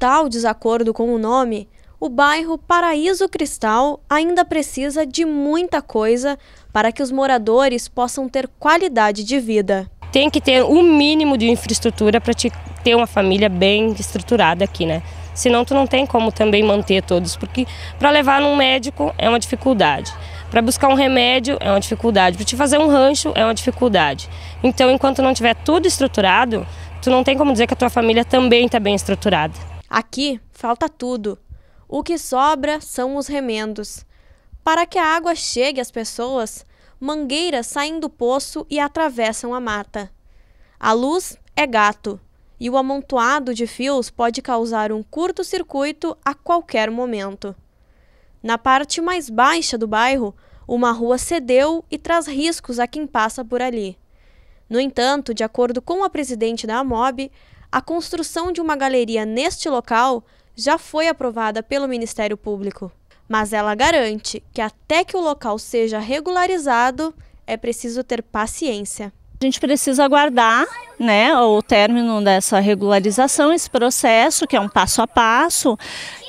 total desacordo com o nome, o bairro Paraíso Cristal ainda precisa de muita coisa para que os moradores possam ter qualidade de vida. Tem que ter o um mínimo de infraestrutura para ter uma família bem estruturada aqui, né? Senão tu não tem como também manter todos, porque para levar num médico é uma dificuldade. Para buscar um remédio é uma dificuldade, para te fazer um rancho é uma dificuldade. Então, enquanto não tiver tudo estruturado, tu não tem como dizer que a tua família também está bem estruturada. Aqui falta tudo. O que sobra são os remendos. Para que a água chegue às pessoas, mangueiras saem do poço e atravessam a mata. A luz é gato, e o amontoado de fios pode causar um curto-circuito a qualquer momento. Na parte mais baixa do bairro, uma rua cedeu e traz riscos a quem passa por ali. No entanto, de acordo com a presidente da AMOB, a construção de uma galeria neste local já foi aprovada pelo Ministério Público. Mas ela garante que até que o local seja regularizado, é preciso ter paciência. A gente precisa aguardar né, o término dessa regularização, esse processo, que é um passo a passo,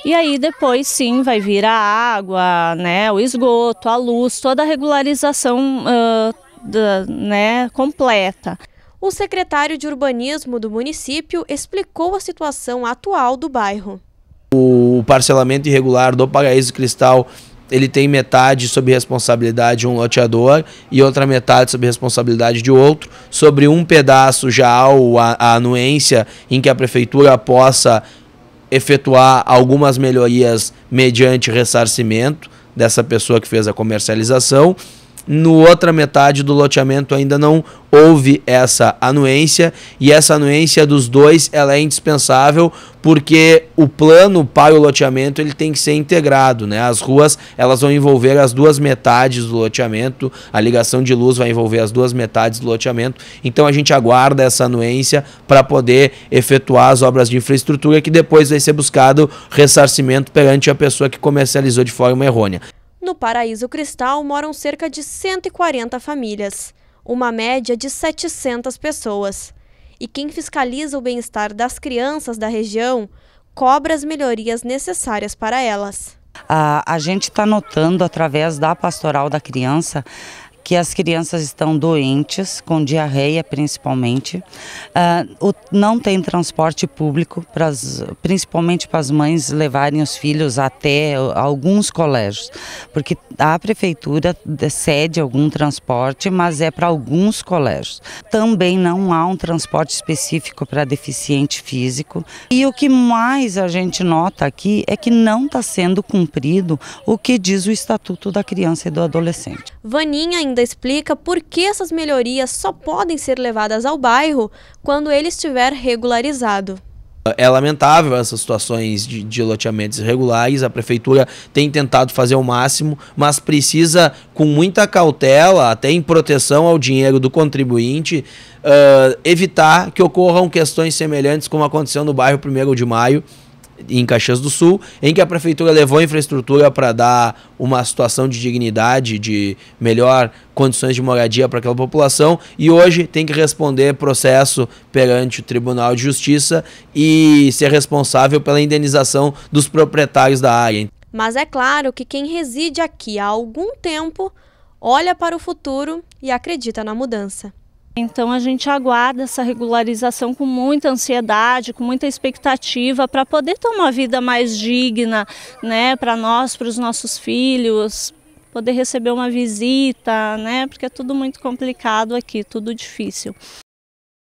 e aí depois sim vai vir a água, né, o esgoto, a luz, toda a regularização uh, da, né, completa. O secretário de Urbanismo do município explicou a situação atual do bairro. O parcelamento irregular do Paraíso Cristal ele tem metade sob responsabilidade de um loteador e outra metade sob responsabilidade de outro. Sobre um pedaço já há a anuência em que a prefeitura possa efetuar algumas melhorias mediante ressarcimento dessa pessoa que fez a comercialização no outra metade do loteamento ainda não houve essa anuência e essa anuência dos dois ela é indispensável porque o plano para o loteamento ele tem que ser integrado, né? As ruas elas vão envolver as duas metades do loteamento, a ligação de luz vai envolver as duas metades do loteamento. Então a gente aguarda essa anuência para poder efetuar as obras de infraestrutura que depois vai ser buscado ressarcimento perante a pessoa que comercializou de forma errônea. No Paraíso Cristal moram cerca de 140 famílias, uma média de 700 pessoas. E quem fiscaliza o bem-estar das crianças da região cobra as melhorias necessárias para elas. A, a gente está notando através da pastoral da criança que as crianças estão doentes, com diarreia principalmente. Uh, não tem transporte público, pras, principalmente para as mães levarem os filhos até alguns colégios, porque a prefeitura cede algum transporte, mas é para alguns colégios. Também não há um transporte específico para deficiente físico. E o que mais a gente nota aqui é que não está sendo cumprido o que diz o Estatuto da Criança e do Adolescente. Vaninha ainda explica por que essas melhorias só podem ser levadas ao bairro quando ele estiver regularizado. É lamentável essas situações de, de, loteamentos irregulares. A prefeitura tem tentado fazer o máximo, mas precisa, com muita cautela, até em proteção ao dinheiro do contribuinte, uh, evitar que ocorram questões semelhantes como aconteceu no bairro 1 de Maio, em Caxias do Sul, em que a prefeitura levou a infraestrutura para dar uma situação de dignidade, de melhor condições de moradia para aquela população e hoje tem que responder processo perante o Tribunal de Justiça e ser responsável pela indenização dos proprietários da área. Mas é claro que quem reside aqui há algum tempo olha para o futuro e acredita na mudança. Então a gente aguarda essa regularização com muita ansiedade, com muita expectativa para poder ter uma vida mais digna, né, para nós, para os nossos filhos, poder receber uma visita, né, porque é tudo muito complicado aqui, tudo difícil.